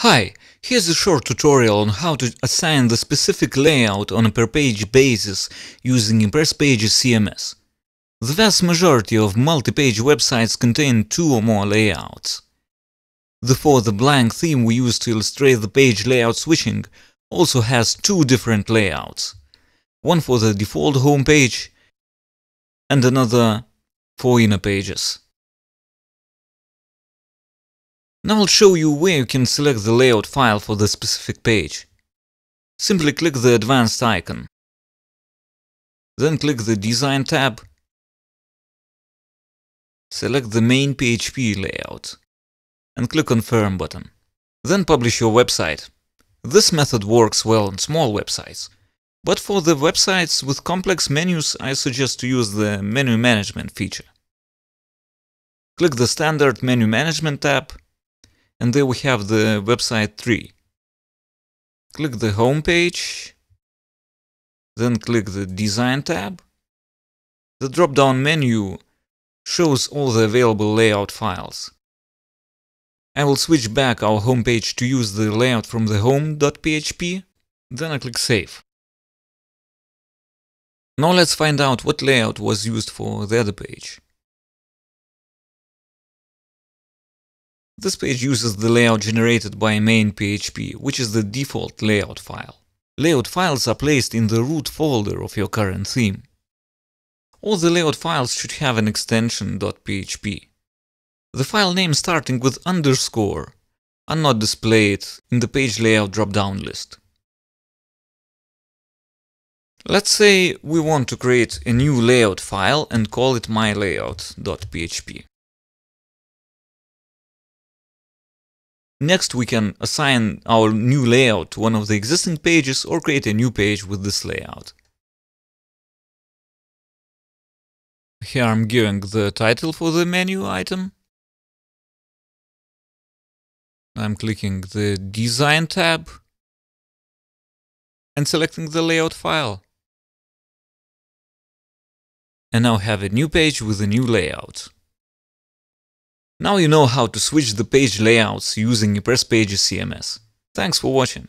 Hi, here's a short tutorial on how to assign the specific layout on a per-page basis using ImpressPages CMS. The vast majority of multi-page websites contain two or more layouts. The for the blank theme we use to illustrate the page layout switching also has two different layouts. One for the default home page and another for inner pages. Now I'll show you where you can select the layout file for the specific page. Simply click the Advanced icon. Then click the Design tab. Select the main PHP layout and click Confirm button. Then publish your website. This method works well on small websites, but for the websites with complex menus I suggest to use the Menu Management feature. Click the standard Menu Management tab and there we have the website tree. Click the home page, then click the design tab. The drop-down menu shows all the available layout files. I will switch back our home page to use the layout from the home.php, then I click save. Now let's find out what layout was used for the other page. This page uses the layout generated by main PHP, which is the default layout file. Layout files are placed in the root folder of your current theme. All the layout files should have an extension .php. The file names starting with underscore are not displayed in the page layout drop-down list. Let's say we want to create a new layout file and call it mylayout.php. Next, we can assign our new layout to one of the existing pages or create a new page with this layout. Here I'm giving the title for the menu item. I'm clicking the Design tab and selecting the layout file. And now have a new page with a new layout. Now you know how to switch the page layouts using ImpressPages CMS. Thanks for watching.